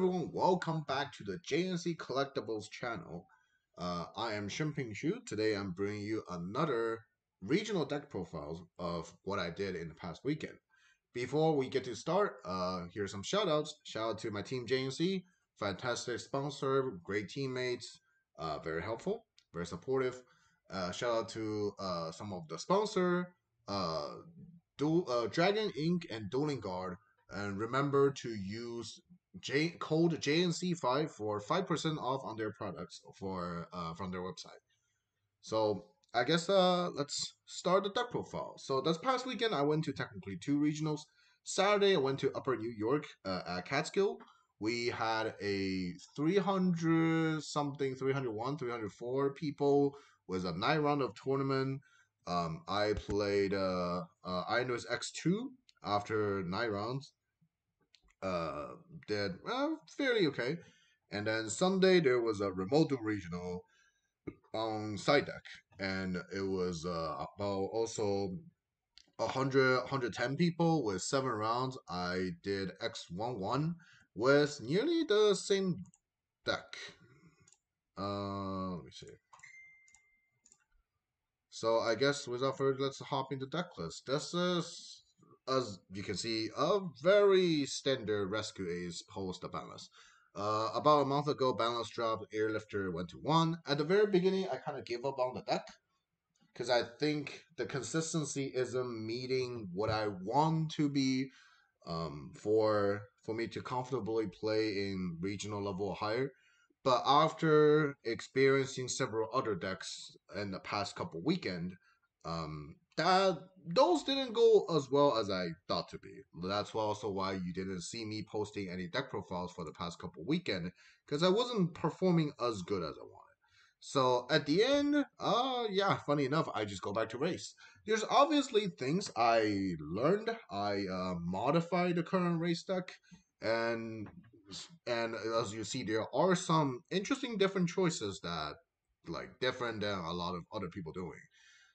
everyone, welcome back to the JNC Collectibles channel. Uh, I am Shunping Xu. Today I'm bringing you another regional deck profiles of what I did in the past weekend. Before we get to start, uh, here's some shoutouts. Shout out to my team JNC, fantastic sponsor, great teammates, uh, very helpful, very supportive. Uh, shout out to uh, some of the sponsor, uh, Dragon Ink and Dueling Guard. And remember to use J code JNC5 for 5% off on their products for uh, from their website. So I guess uh let's start the deck profile. So this past weekend I went to technically two regionals. Saturday I went to Upper New York uh, at Catskill. We had a 300 something, 301, 304 people. Was a nine round of tournament. Um, I played uh, uh Inos X2 after nine rounds uh, did well, fairly okay. And then Sunday there was a remote regional on side deck, and it was uh, about also 100 110 people with seven rounds. I did X11 with nearly the same deck. Uh, let me see. So I guess without further, let's hop into deck list. This is as you can see, a very standard rescue ace post balance. Uh, about a month ago, balance dropped, airlifter went to one. At the very beginning, I kind of gave up on the deck because I think the consistency isn't meeting what I want to be um, for for me to comfortably play in regional level or higher. But after experiencing several other decks in the past couple weekend, um, that those didn't go as well as I thought to be. That's also why you didn't see me posting any deck profiles for the past couple weekend because I wasn't performing as good as I wanted. So at the end, uh yeah, funny enough, I just go back to race. There's obviously things I learned. I uh, modified the current race deck, and and as you see, there are some interesting different choices that like different than a lot of other people doing.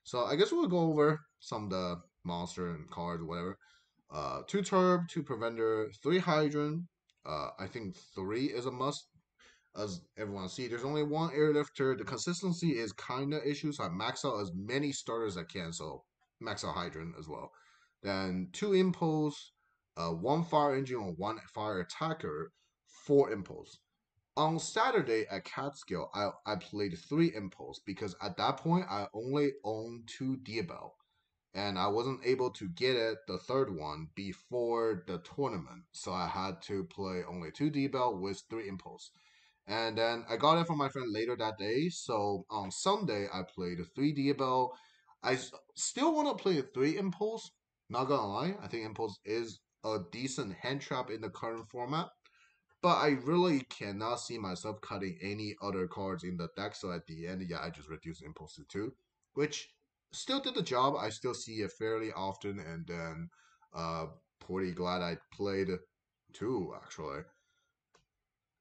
So I guess we'll go over some of the monster and cards, whatever. Uh, two Turb, two Preventer, three Hydrant. Uh, I think three is a must. As everyone see, there's only one airlifter. The consistency is kind of issue, so I max out as many starters as I can. So max out Hydrant as well. Then two Impulse, uh, one Fire Engine, or one Fire Attacker, four Impulse on Saturday at Catskill, I, I played three Impulse because at that point I only owned two Diabell. And I wasn't able to get it, the third one, before the tournament. So I had to play only two Diabell with three Impulse. And then I got it from my friend later that day. So on Sunday, I played three Diabell. I still want to play three Impulse. Not gonna lie, I think Impulse is a decent hand trap in the current format. But I really cannot see myself cutting any other cards in the deck. So at the end, yeah, I just reduced Impulse to two, which still did the job. I still see it fairly often, and then uh, pretty glad I played two actually.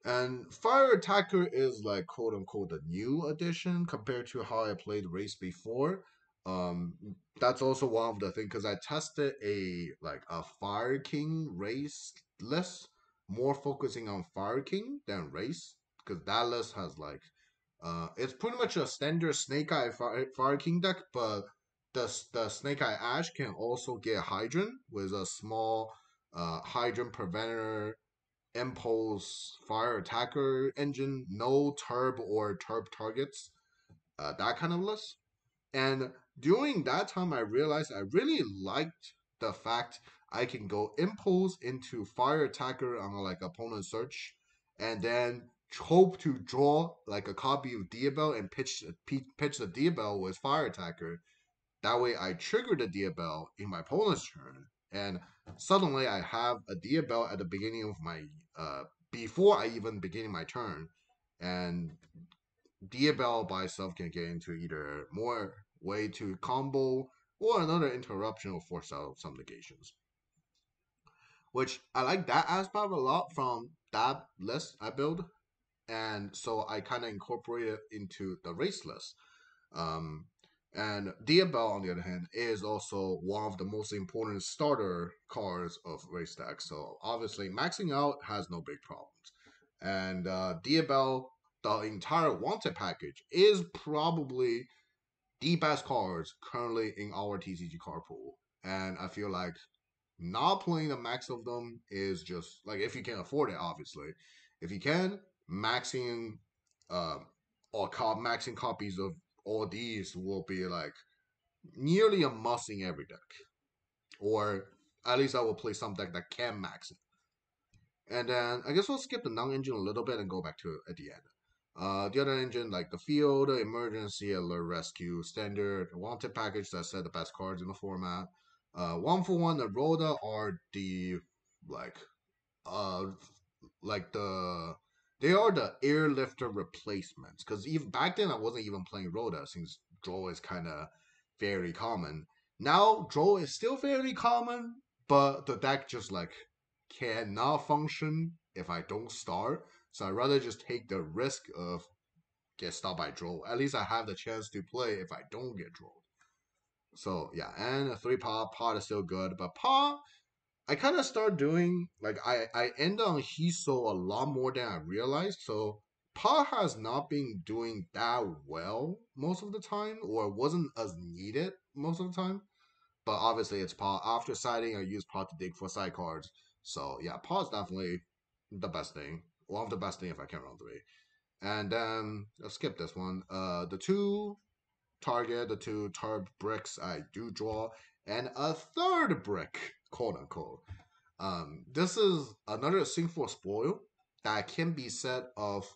And Fire Attacker is like quote unquote the new addition compared to how I played Race before. Um, that's also one of the things because I tested a like a Fire King race list more focusing on Fire King than Race because that list has like uh it's pretty much a standard Snake Eye Fire, Fire King deck, but the the Snake Eye Ash can also get Hydrant with a small uh Hydrant Preventer Impulse Fire Attacker engine, no Turb or Turb targets, uh, that kind of list. And during that time, I realized I really liked the fact I can go impulse into fire attacker on like opponent search, and then hope to draw like a copy of Diabell and pitch pitch the Diabell with fire attacker. That way, I trigger the Diabell in my opponent's turn, and suddenly I have a Diabell at the beginning of my uh before I even begin my turn, and Diabell by itself can get into either more way to combo or another interruption or force out some negations which I like that aspect a lot from that list I build, and so I kind of incorporate it into the race list. Um, and Diabell, on the other hand, is also one of the most important starter cards of race deck. So obviously, maxing out has no big problems. And uh, the entire Wanted package, is probably the best cards currently in our TCG card pool. And I feel like not playing the max of them is just like if you can afford it, obviously. If you can, maxing uh, or cop maxing copies of all these will be like nearly a must in every deck. Or at least I will play some deck that can max it. And then I guess we'll skip the non-engine a little bit and go back to it at the end. Uh, the other engine, like the field, emergency, alert, rescue, standard, wanted package that set the best cards in the format. Uh, one for one, the ROTA are the like, uh, like the they are the airlifter replacements. Because even back then, I wasn't even playing ROTA since Droll is kind of very common. Now Droll is still fairly common, but the deck just like cannot function if I don't start. So I'd rather just take the risk of get stopped by Droll. At least I have the chance to play if I don't get drawn. So yeah, and a three pot, pot is still good, but pot I kind of start doing like I I end on Hiso a lot more than I realized. So pot has not been doing that well most of the time, or wasn't as needed most of the time. But obviously, it's pot. After siding, I use pot to dig for side cards. So yeah, pot's definitely the best thing. One of the best thing if I can run three. And then let's skip this one. Uh, the two target, the two turb bricks I do draw, and a third brick, quote unquote. Um, this is another for spoil that can be said of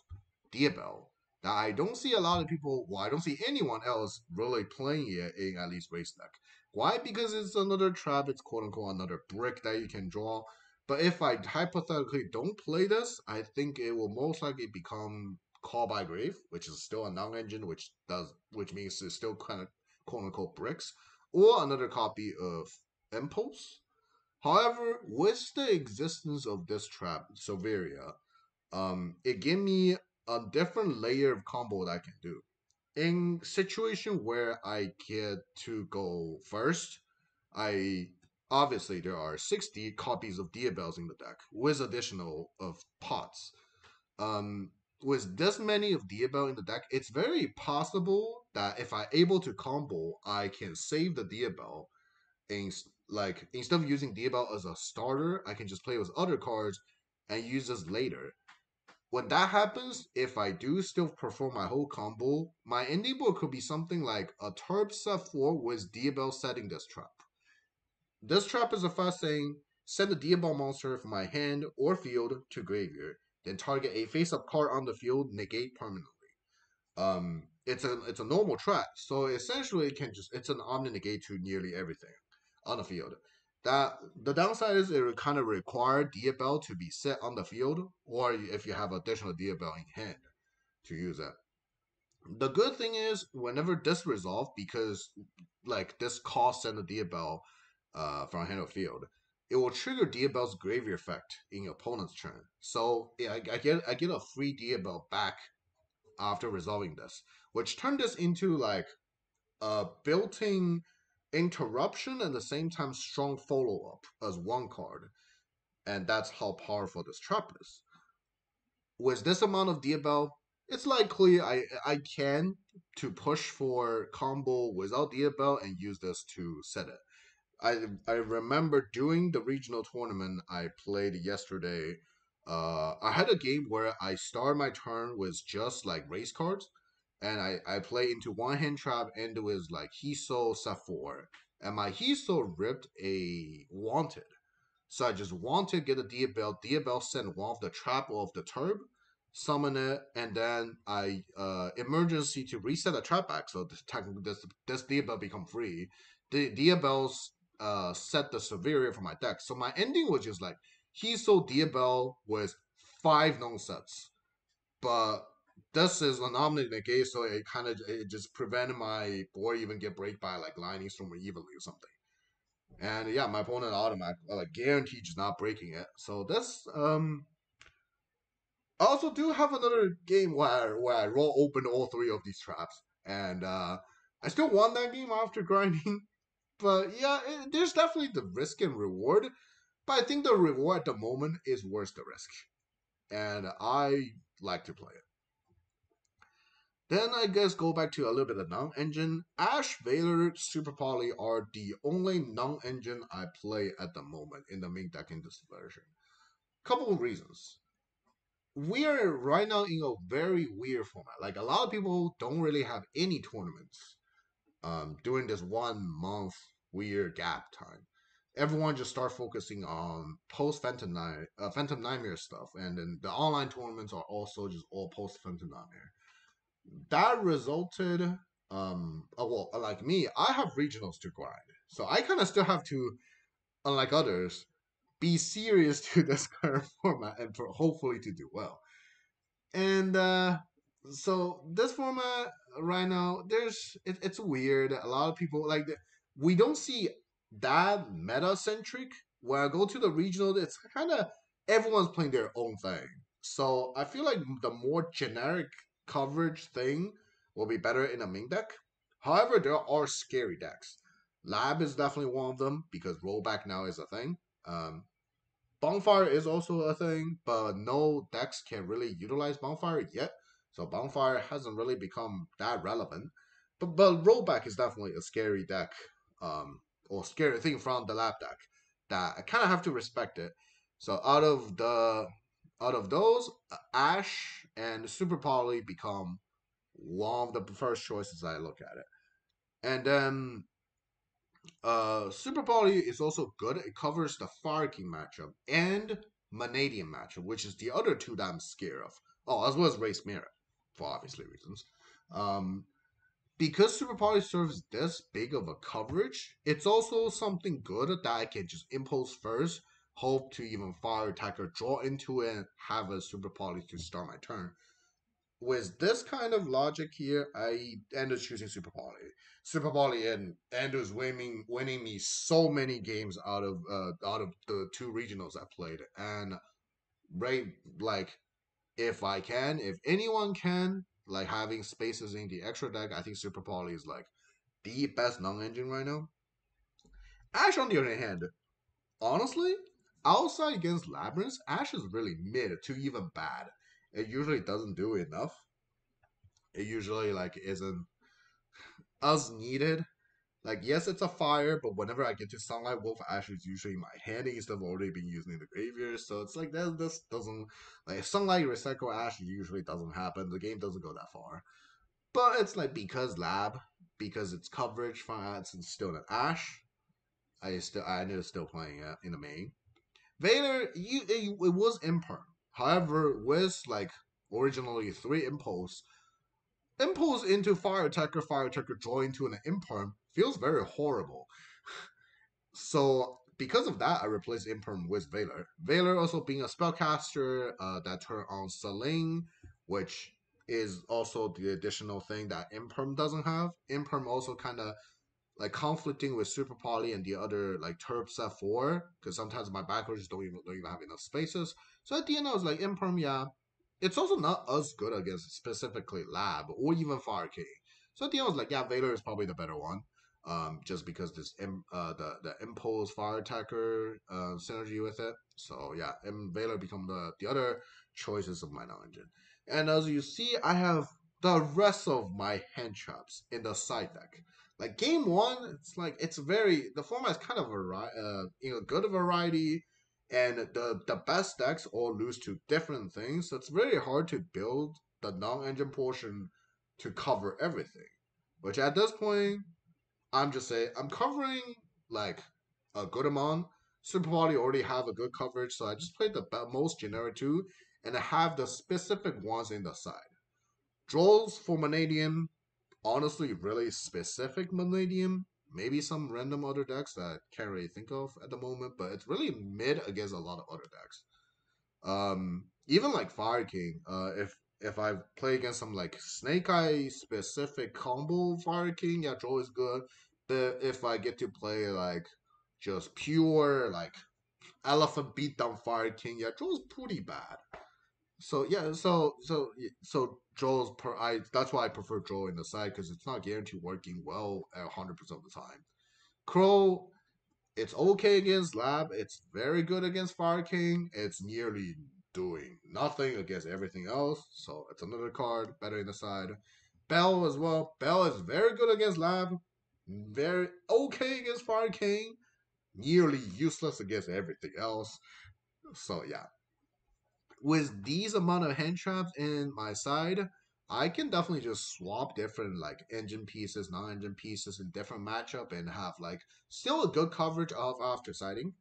Diabell that I don't see a lot of people, well, I don't see anyone else really playing it in at least race deck. Why? Because it's another trap, it's quote unquote another brick that you can draw. But if I hypothetically don't play this, I think it will most likely become Call by Grave, which is still a non-engine, which does which means it's still kind of quote unquote bricks, or another copy of Impulse. However, with the existence of this trap, Silveria, um, it gave me a different layer of combo that I can do. In situation where I get to go first, I obviously there are 60 copies of Diabells in the deck with additional of pots. Um, with this many of Diabell in the deck, it's very possible that if I able to combo, I can save the Diabell. And like instead of using Diabell as a starter, I can just play with other cards and use this later when that happens, if I do still perform my whole combo, my ending board could be something like a Turb set 4 with Diabell setting this trap. This trap is a fast saying, send a Diabell monster from my hand or field to graveyard, then target a face-up card on the field, negate permanently. Um, it's a it's a normal trap, so essentially it can just it's an omni negate to nearly everything on the field. That the downside is it kind of require Diabell to be set on the field, or if you have additional Diabell in hand to use it. The good thing is whenever this resolve, because like this cost send a Diabell uh, from hand of field, it will trigger Diabell's graveyard effect in your opponent's turn. So I, I get I get a free Diabell back after resolving this, which turned this into like a built-in interruption and the same time strong follow up as one card. And that's how powerful this trap is. With this amount of Diabell, it's likely I I can to push for combo without Diabell and use this to set it. I I remember during the regional tournament I played yesterday. Uh, I had a game where I start my turn with just like race cards, and I, I play into one hand trap and it was like Hiso Safor. And my Hiso ripped a wanted. So I just wanted to get a Diabell. Diabell sent one of the trap of the turb, summon it, and then I uh emergency to reset the trap back. So this this this become free. The Diabell's uh set the Silveria for my deck. So my ending was just like Hiso Diabell with five non sets. But this is an omni negate, so it kind of it just prevented my boy even get break by like lightning storm or evenly or something. And yeah, my opponent automatic like guaranteed just not breaking it. So this um I also do have another game where where I roll open all three of these traps, and uh I still won that game after grinding. But yeah, it, there's definitely the risk and reward. But I think the reward at the moment is worth the risk. and I like to play it. Then I guess go back to a little bit of non-engine. Ash, Veiler, Super Poly are the only non-engine I play at the moment in the main deck in this version. Couple of reasons. We are right now in a very weird format. Like a lot of people don't really have any tournaments um, during this one month weird gap time. Everyone just start focusing on post Phantom Night, uh, Phantom Nightmare stuff, and then the online tournaments are also just all post Phantom Nightmare that resulted um uh, well like me i have regionals to grind so i kind of still have to unlike others be serious to this current format and for hopefully to do well and uh so this format right now there's it, it's weird a lot of people like we don't see that meta centric when i go to the regional it's kind of everyone's playing their own thing so i feel like the more generic coverage thing will be better in a main deck. However, there are scary decks. Lab is definitely one of them because rollback now is a thing. Um, Bonfire is also a thing, but no decks can really utilize Bonfire yet. So Bonfire hasn't really become that relevant. But but rollback is definitely a scary deck, um, or scary thing from the lab deck that I kind of have to respect it. So out of the out of those, Ash and Super Poly become one of the first choices I look at it. And then uh, Super Poly is also good. It covers the Fire King matchup and Mannadium matchup, which is the other two that I'm scared of. Oh, as well as Race Mirror, for obviously reasons. Um, because Super Poly serves this big of a coverage, it's also something good that I can just impulse first hope to even fire attacker, draw into it, and have a super poly to start my turn. With this kind of logic here, I end up choosing super poly. Super poly and Andrew's winning winning me so many games out of uh, out of the two regionals I played, and right like if I can, if anyone can, like having spaces in the extra deck, I think super poly is like the best non-engine right now. Ash, on the other hand, honestly, outside against Labrynth, Ash is really mid to even bad. It usually doesn't do enough. It usually like isn't as needed. Like yes, it's a fire, but whenever I get to Sunlight Wolf, Ash is usually my hand instead of already being used in the graveyard. So it's like that. This doesn't like Sunlight Recycle Ash usually doesn't happen. The game doesn't go that far. But it's like because Lab, because it's coverage from ads and still an Ash. I still I ended up still playing it in the main. Veiler, you it, it was imperm. However, with like originally three impulse, impulse into fire attacker, fire attacker draw into an imperm feels very horrible. so because of that, I replaced imperm with Veiler. Veiler also being a spellcaster uh, that turn on Selene, which is also the additional thing that imperm doesn't have. Imperm also kind of like conflicting with Super Poly and the other like Terp set four because sometimes my backwards don't even don't even have enough spaces. So at the end I was like Imperm, yeah. It's also not as good against specifically Lab or even Fire King. So at the end I was like, yeah, Veiler is probably the better one. Um, just because this uh the the impulse fire attacker uh synergy with it. So yeah, and Veiler become the the other choices of my non-engine. And as you see, I have the rest of my hand traps in the side deck. Like game one, it's like it's very the format is kind of a uh, you know good variety, and the the best decks all lose to different things. So it's very hard to build the non-engine portion to cover everything. Which at this point, I'm just saying I'm covering like a good amount. Super Poly already have a good coverage, so I just played the most generic two, and I have the specific ones in the side. Drolls for Mannadium, honestly really specific Mannadium. Maybe some random other decks that I can't really think of at the moment, but it's really mid against a lot of other decks. Um, even like Fire King, uh, if if I play against some like Snake Eye specific combo Fire King, yeah, Droll is good. But if I get to play like just pure like Elephant Beatdown Fire King, yeah, Droll is pretty bad. So yeah, so so so Droll's per I that's why I prefer Droll in the side because it's not guaranteed working well hundred percent of the time. Crow, it's okay against Lab. It's very good against Fire King. It's nearly doing nothing against everything else. So it's another card better in the side. Belle as well. Belle is very good against Lab. Very okay against Fire King. Nearly useless against everything else. So yeah. With these amount of hand traps in my side, I can definitely just swap different like engine pieces, non-engine pieces in different matchup and have like still a good coverage of after sighting.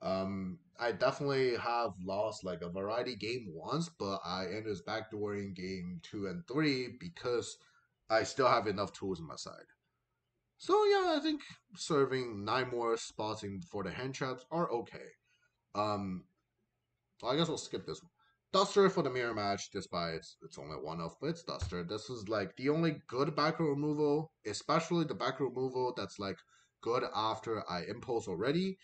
Um, I definitely have lost like a variety game once, but I ended up backdooring game two and three because I still have enough tools on my side. So yeah, I think serving nine more spots in for the hand traps are okay. Um, I guess we'll skip this one. Duster for the mirror match, despite it's, it's only one of, but it's Duster. This is like the only good back row removal, especially the back row removal that's like good after I impulse already.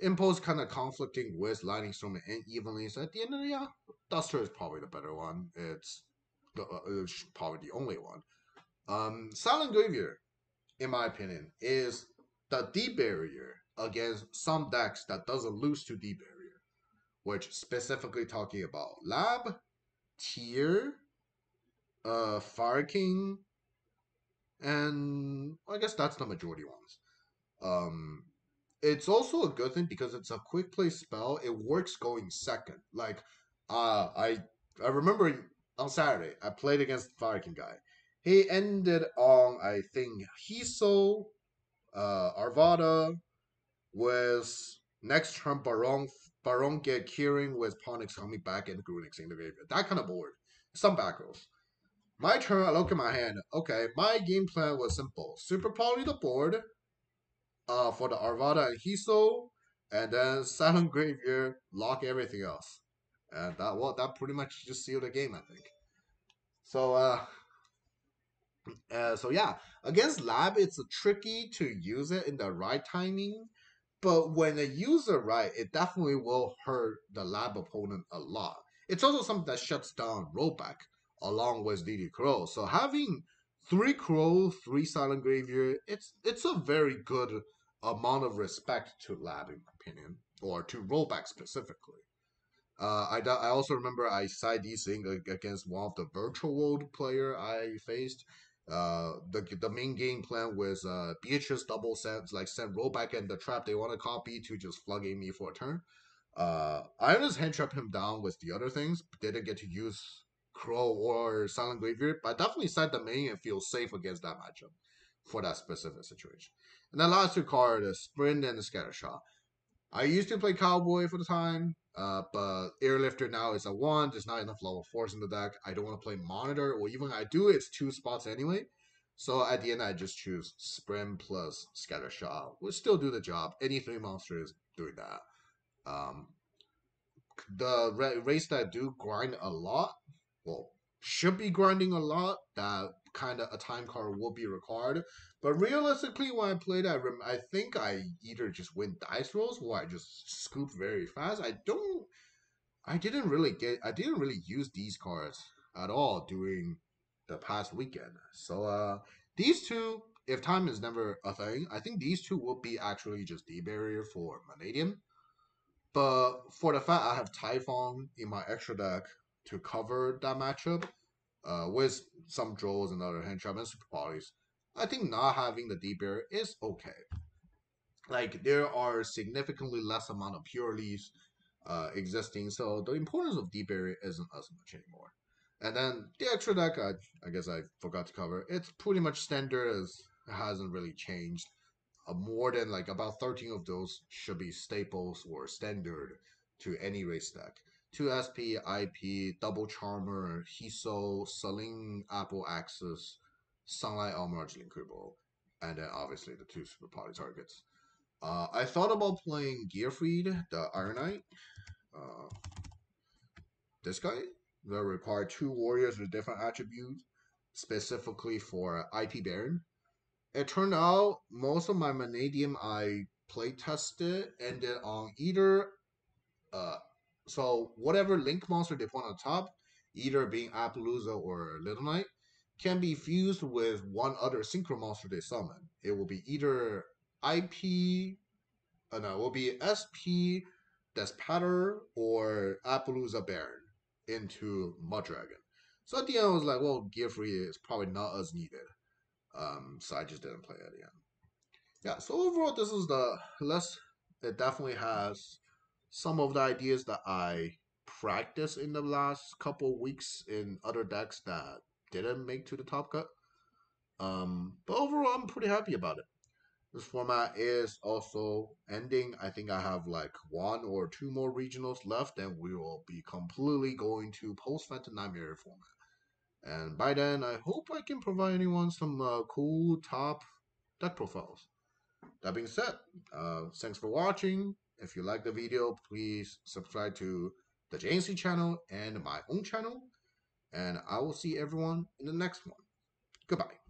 Impulse kind of conflicting with Lightning Storm and evenly. So at the end of the yeah, Duster is probably the better one. It's, the, uh, it's probably the only one. Um, Silent Graveyard, in my opinion, is the deep barrier against some decks that doesn't lose to deep barrier which specifically talking about lab, tier, uh, Fire King, and I guess that's the majority ones. Um, it's also a good thing because it's a quick play spell. It works going second. Like, uh, I I remember on Saturday I played against Fire King guy. He ended on I think Hiso, uh, Arvata, with next turn Baron Baron get Kirin with Ponix coming back and Garunix in the graveyard. That kind of board. Some back rows. My turn, I look at my hand. Okay, my game plan was simple. Super poly the board uh, for the Arvata and Hiso, and then Silent Graveyard, lock everything else. And that well, that pretty much just sealed the game, I think. So uh, uh so yeah, against Lab, it's tricky to use it in the right timing but when a user right, it definitely will hurt the lab opponent a lot. It's also something that shuts down rollback along with DD Crow. So having three Crow, three Silent Graveyard, it's it's a very good amount of respect to lab in my opinion, or to rollback specifically. Uh, I, I also remember I side these against one of the virtual world player I faced. Uh, the the main game plan was uh Beatrice double sets like send rollback and the trap they want to copy to just floodgate me for a turn. Uh, I just hand trap him down with the other things, didn't get to use Crow or Silent Graveyard. But definitely side the main and feel safe against that matchup for that specific situation. And the last two cards, Sprint and the Scatter Shot. I used to play Cowboy for the time. Uh, but Airlifter now is a one. There's not enough level fours in the deck. I don't want to play Monitor, or even I do, it's two spots anyway. So at the end, I just choose Sprint plus Scatter Shot. Will still do the job. Any three monsters doing that. Um, the race that do grind a lot, well, should be grinding a lot. That kind of a time card will be required. But realistically, when I played, I rem- I think I either just win dice rolls or I just scoop very fast. I don't. I didn't really get. I didn't really use these cards at all during the past weekend. So uh, these two, if time is never a thing, I think these two will be actually just the barrier for Mannadium. But for the fact I have Typhon in my extra deck to cover that matchup, uh, with some Drolls and other hand trap and super polys, I think not having the deep barrier is okay. Like there are significantly less amount of pure leaves uh, existing, so the importance of deep barrier isn't as much anymore. And then the extra deck, I, I guess I forgot to cover. It's pretty much standard as it hasn't really changed. Uh, more than like about 13 of those should be staples or standard to any race deck. 2 SP, IP, Double Charmer, Hiso, Selene, Apple Axis, Sunlight Armor, Linkuriboh, and then obviously the two super poly targets. Uh, I thought about playing Gearfried, the Iron Knight. Uh, this guy will require two warriors with different attributes, specifically for IP Baron. It turned out most of my Mannadium I play tested ended on either uh, so whatever link monster they put on top, either being Apollousa or Little Knight, can be fused with one other synchro monster they summon. It will be either IP, uh, no, it will be SP, Despater or Apollousa Baron into Mud Dragon. So at the end, I was like, well, Gear 3 is probably not as needed. Um, so I just didn't play at the end. Yeah, so overall, this is the less. It definitely has some of the ideas that I practiced in the last couple weeks in other decks that didn't make to the top cut. Um, but overall, I'm pretty happy about it. This format is also ending. I think I have like one or two more regionals left, and we will be completely going to post Phantom Nightmare format. And by then, I hope I can provide anyone some uh, cool top deck profiles. That being said, uh, thanks for watching. If you like the video, please subscribe to the JNC channel and my own channel. And I will see everyone in the next one. Goodbye.